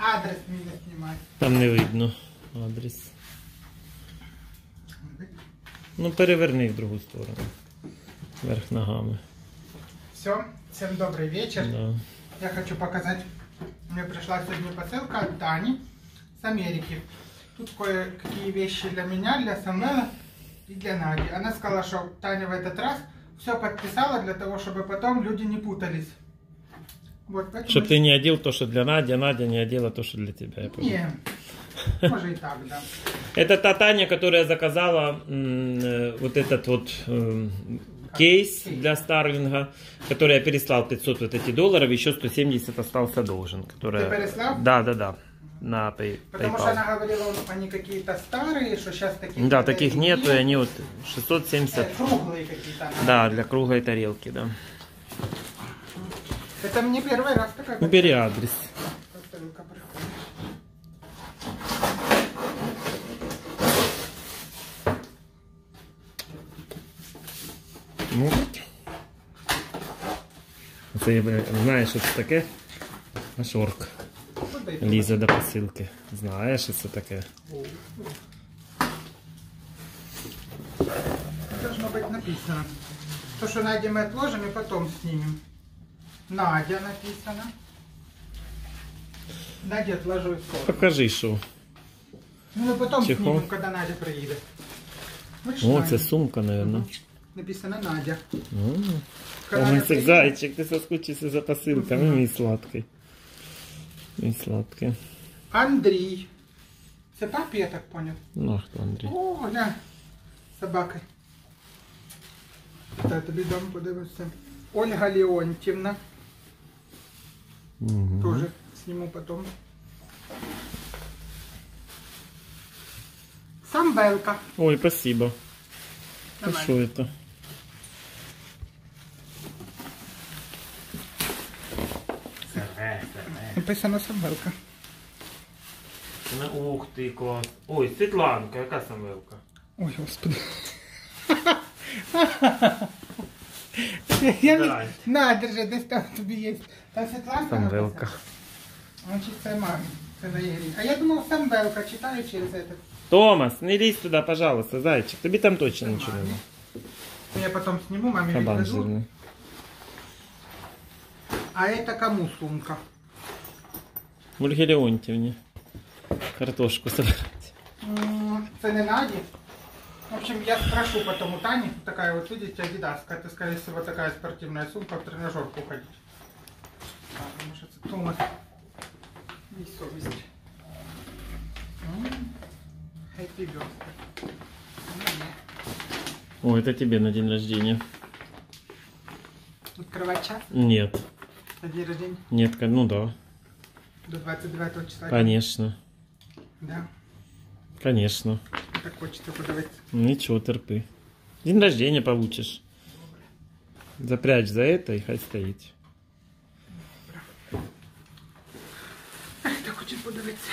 Адрес мені знімай. Там не видно адрес. Ну, переверни в другу сторону. Вверх ногами. Все, всем добрый вечер. Да. Я хочу показать. Мне пришла сегодня посылка от Тани с Америки. Тут кое-какие вещи для меня, для Самвела и для Нади. Она сказала, что Таня в этот раз все подписала для того, чтобы потом люди не путались. Вот, поэтому... Чтоб ты не одел то, что для Нади, а Надя не одела то, что для тебя. Я. Не, может и так, да. Это та Таня, которая заказала э, вот этот вот эм, кейс для Старлинга, который я переслал 500 вот эти долларов, еще 170 остался должен. Которая... Ты переслал? Да, да, да. На Pay- Потому что она говорила, они какие-то старые, что сейчас таких... Да, таких нету, и они вот 670. Э, Круглые какие-то. Да, для круглой тарелки, да. Это мне первый раз такая Ну, бери адрес. посылка приходит. Ну. Це е, знаєш, що це таке? Ашорк. Куда это? Ліза до посилки. Знаєш, що це таке? Должно быть написано. То, что Надя мы отложим и потом снимем. Надя написано. Надя отложу и скоро. Покажи, що. Ну, мы потом Чехол. снимем, когда Надя приедет. Видишь, О, Надя? це сумка, мабуть. Написано Надя. М. Когда О, Надя це приедет- зайчик, ти соскучився за посилками, мій сладкий. Мій сладкий. Андрей. Це папі, я так понял. Ну, а хто Андрій? О, гля. Собака. Та тобі дом подивився. Ольга Леонтьевна. Мгм. Тоже сниму потом. Самвелка. Ой, спасибо. А що це? Написано Самвелка. Ух ти, клас. Ой, Світланка, яка самвелка? Ой, господи. Я не... Давай. На, держи, десь там тобі є. Там Світланка Самвелка. написана. Значить, це мамі. Це Валерій. А я думав Самвелка, читаю через это. Томас, не лізь туди, пожалуйста, зайчик. Тобі там точно нічого Мамі. не Ну, Я потом сниму, маме Кабан відвезу. жирний. А это кому сумка? Ольге Леонтьевні. Картошку собирати. М, Це не Наді. В общем, я спрошу потом у Тани. Такая вот, видите, адидаска. Это, скорее всего, такая спортивная сумка в тренажерку ходить. А, потому что это Томас. Есть совесть. Happy birthday. О, это тебе на день рождения. Открывать час Нет. на день рождения Нет, ну да. до 29 числа. Конечно. Да. Конечно Так хочется подавать. Ничего, терпи. День рождения получишь. Запрячь за это и хай стоїть. Ах, так хочу подивитися.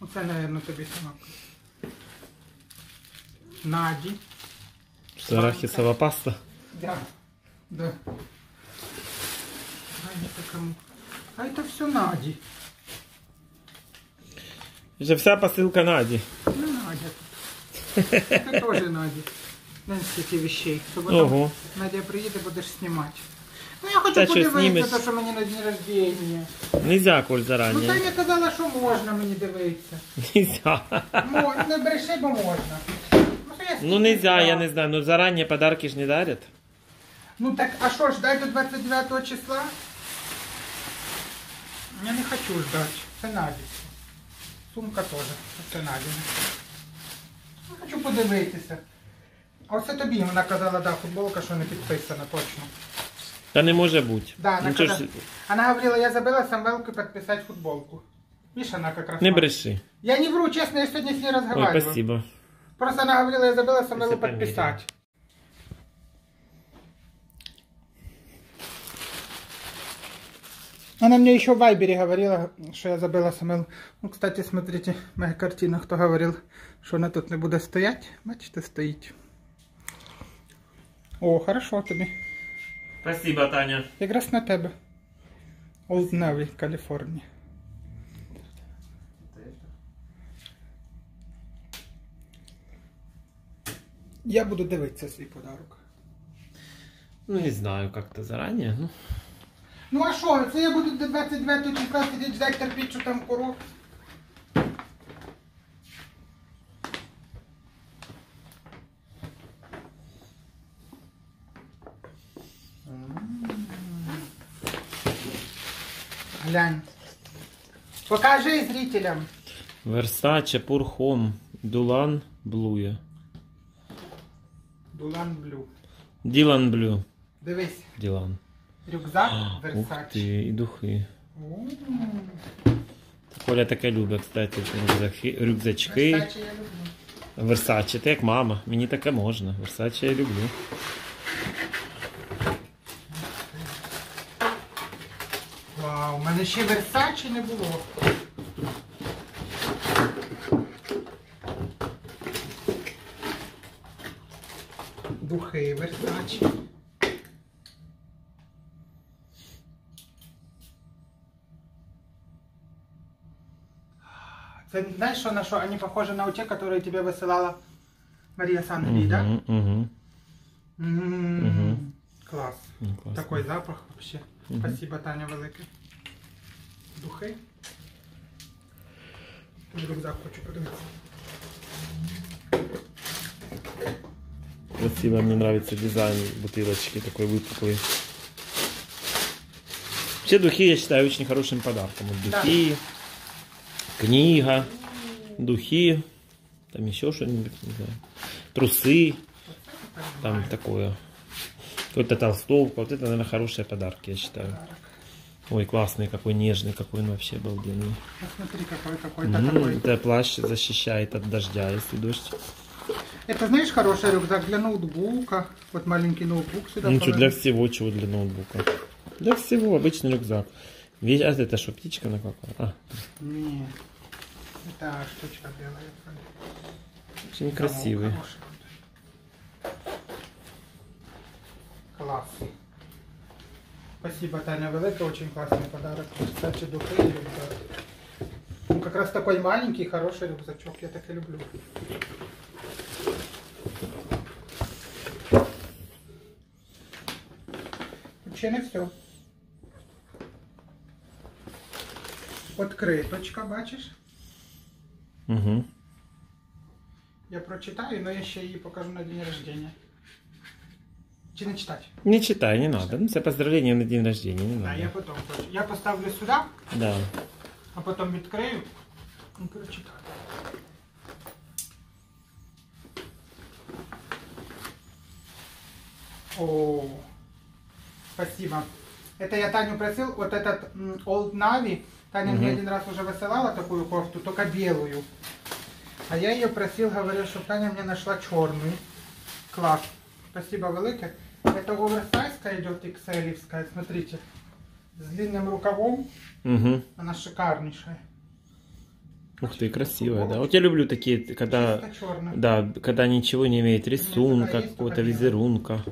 Оце, мабуть, тобі сама. Наді. Что, арахисова паста? Да. Да. Наді кому. А это все Наді. Это вся посылка Нади. Ну, Надя. Это тоже Наді. Знаєш, скільки вещей. Щоб потім Ого. Надя приїде, будеш знімати. Ну я хочу Та що, подивитися, знімеш? то, що мені на день рождения. Нельзя, Коль, Ну заранее. Таня казала, що можна мені дивитися. Нельзя. Мо- Не бреши, бо можна. Ну, то я Ну нельзя, скільки я брав. не знаю. Ну заранее подарки ж не дарят. Ну так, а що, ждать до 29 числа? Я не хочу ждать. Це Надя. Сумка теж. Надя. Хочу подивитися. А оце тобі вона казала, да, футболка, що не підписана, точно. Та не може бути. Да, она, ну, чо ж, она говорила, я забыла Самвелку подписать футболку. Видишь, она как раз... не бреши. Я не вру, честно, я сегодня с ней Ой, разговаривал. спасибо. Просто она говорила, я забыла Самвелу Если подписать. Она мне еще в Вайбере говорила, что я забыла Самвелу. Ну, кстати, смотрите, моя картина, кто говорил, что она тут не буде стоять. Бачите, стоїть. О, хорошо тобі. Спасибо, Таня. Якраз на тебе. Old Navy, Каліфорнія. Я буду дивитися свій подарок. Ну, не знаю, как-то заранее. Ну, Ну а що, це я буду до 29 числа сидіти ждать терпіть, що там курок. Глянь. Покажи зрителям. Versace, Пурхом, Дулан, Блуя. Дулан Блю. Дилан Блю. Дивись, Дилан. Рюкзак Ух Versace. ты, духи. Коля таке любить, кстати, рюкзаки, рюкзачки. Versace я люблю. Версаче, ти як мама. Мені таке можна. Версаче я люблю. Вау, у мене ще Versace не було. Духи Versace. Це знаєш, що на що? Вони похожі на те, которые тебе висилала Марія Санелі, да? Угу, угу. М, Мгм. Клас. Ну, класно. Такой запах вообще. Мгм. Спасибо, Таня, велике. Духи. Рюкзак хочу подивитися. Красиво, мне нравится дизайн бутылочки такой выпуклый. Все духи я считаю очень хорошим подарком. Вот Да. духи, книга, духи, там еще что-нибудь, не знаю. Трусы, там такое. Какой-то толстовка. Вот это, наверное, хорошие подарки, я считаю. Ой, классный, какой нежный, какой он вообще обалденный. Посмотри, какой какой-то М, такой. Это плащ защищает от дождя, если дождь. Это, знаешь, хороший рюкзак для ноутбука. Вот маленький ноутбук сюда Ну, что, для всего, чего для ноутбука. Для всего, обычный рюкзак. Видишь, а это что, птичка на какая? А, Не. Это штучка белая. очень красивый. Замок хороший. Класс. Спасибо, Таня, велике, очень классный подарок. Кстати, духи и рюкзак. Ну, как раз такой маленький, хороший рюкзачок, я так и люблю. Не все. Откриточка, бачиш? Угу. Я прочитаю, но я ще її покажу на день рождения. Чи не читати? Не читай, не надо. Ну, это поздравление на день рождения, не Да, надо. я потом хочу. Я поставлю сюди, Да. а потом відкрию і прочитаю. О, спасибо. Это я Таню просил, вот этот м, Old Navy, Таня мне один раз уже высылала такую кофту, только белую. А я ее просил, говорю, что Таня мне нашла черную. Класс. Спасибо велике. Это оверсайзка идет, XL, смотрите. С длинным рукавом. Угу. Она шикарнейшая. Ух ты, красивая, да. Вот я люблю такие, когда, да, когда ничего не имеет рисунка, какого-то визерунка.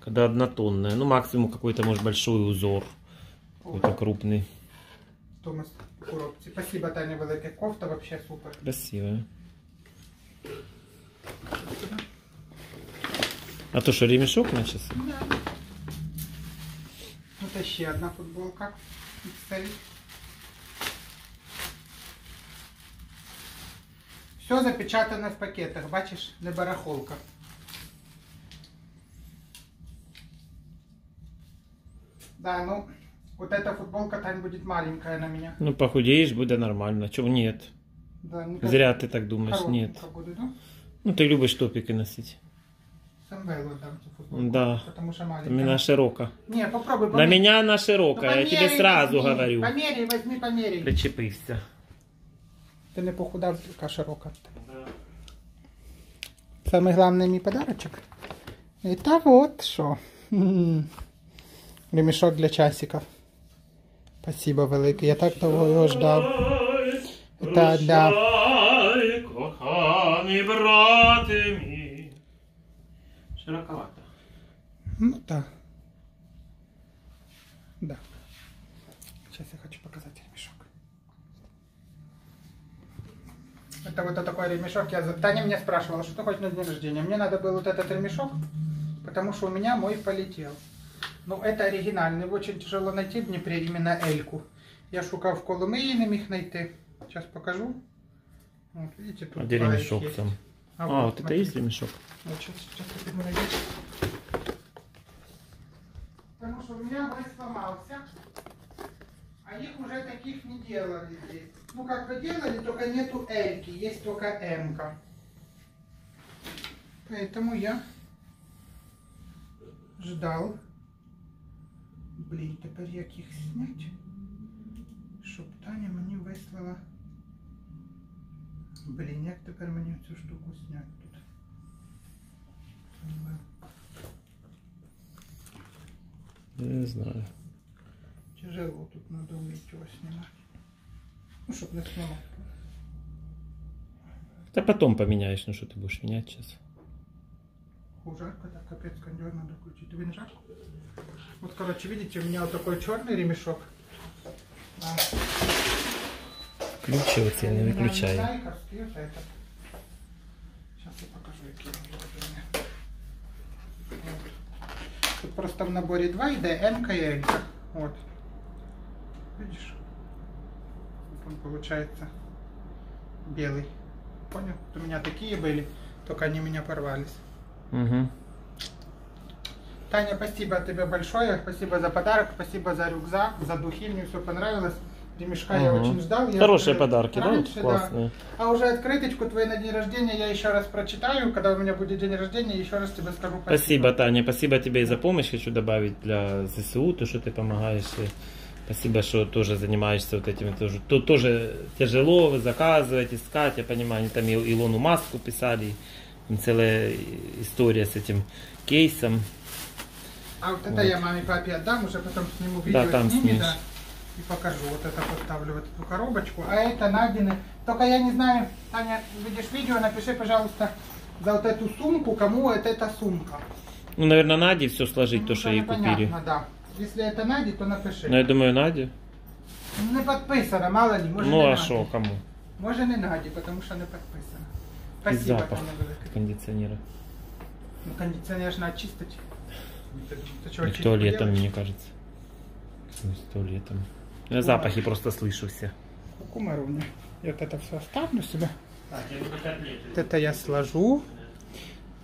Когда однотонная. Ну, максимум какой-то, может, большой узор. Какой-то крупный. Томас в коробці. Спасибо, Таня, велике. Кофта вообще супер. Красивая. А то что, ремешок на часы? Да. Тут ще одна футболка. Все запечатано в пакетах, бачиш, не барахолка. Да, ну, вот эта футболка, Тань, будет маленькая на меня. Ну, похудеешь, будет нормально. Чего нет? Да, не Зря ты так думаешь, нет. Буду, да? Ну, ты любишь топики носить. Самвелу эту футболку. Да. Потому что маленькая. меня широко. Не, попробуй, На померь. меня она Ну, широкая, я тебе померяй, сразу возьми. говорю. Померяй, возьми, померяй. Причепився. Ти не похудав, така широка. Самый главный мій подарочок. Это вот що. М. Ремешок для часиків. Спасибо велике. Я так довго його ждав. Та, да. Прощай, коханий брате мій. Широковато. Ну так. Да. Сейчас я хочу показать ремешок. Это вот такой ремешок. Я... Таня меня спрашивала, что хоть на день рождения. Мне надо был вот этот ремешок, потому что у меня мой полетел. Ну, это оригинальный. Очень тяжело найти в Днепре, именно Эльку. Я шукав в Коломиї, не міг знайти. Сейчас покажу. Вот, видите, тут А где ремешок есть. там? А, вот, вот это есть ремешок? Вот сейчас, сейчас я найти. Потому что у меня мой сломался, а их уже таких не делали здесь. Ну как бы делали, только нету Эльки, есть только М-ка. Поэтому я ждал. Блин, тепер як їх снять, щоб Таня мені вислала. Блін, як тепер мені цю штуку снять тут? Не знаю. Тяжело тут надо уметь его снимать. Ну, чтоб не сломал. Да потом поменяешь, ну что ты будешь менять сейчас? Фу, жарко, так, капец, кондер надо включить. Тебе не жарко? Вот, короче, видите, у меня вот такой черный ремешок. А, Ключи вот я не выключай. Сейчас я покажу, какие вот. Тут просто в наборе 2 йде М и L. Вот. Видишь? Вот он получается белый. Понял? Вот у меня такие были, только они у меня порвались. Угу. Таня, спасибо тебе большое. Спасибо за подарок, спасибо за рюкзак, за духи. Мне все понравилось. Ремешка я Мгм. очень ждал. Я Хорошие уже подарки, да? раньше, Вот классные. А уже открыточку твою на день рождения я еще раз прочитаю. Когда у меня будет день рождения, еще раз тебе скажу спасибо. Спасибо, Таня. Спасибо тебе и за помощь. Хочу добавить для ЗСУ, то, что ты помогаешь. И Спасибо, что тоже занимаешься вот этим. Тоже, то, тоже тяжело вы заказывать, искать. Я понимаю, они там Илону Маску писали. Целая история с этим кейсом. А вот это Вот. я маме папе отдам, уже потом сниму видео Да, там с ними, снимешь. да. И покажу. Вот это поставлю в эту коробочку. А это Надины. Только я не знаю, Таня, видишь видео, напиши, пожалуйста, за вот эту сумку, кому это эта сумка. Ну, наверное, Наде все сложить, то, Ну, что ей непонятно, купили. да. Если это Нади, то напиши. Ну, я думаю, Наде. Не підписано, мало ли, може Ну, не а Наді. что, кому? Може не Наді, тому що не підписано. И Спасибо, запах Таня велике. кондиционера. Ну, кондиціонер ж треба чистити. Туалетом, делаешь? мне кажется. С туалетом. Я запахи просто слышу все. Кумар у меня. Я вот это все оставлю себе. Вот это я сложу.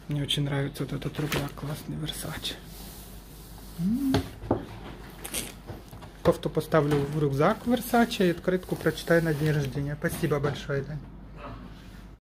Мне очень нравится вот этот рюкзак, классный Versace. Кофту поставлю в рюкзак Versace и открытку прочитаю на день рождения. Спасибо большое, Дань.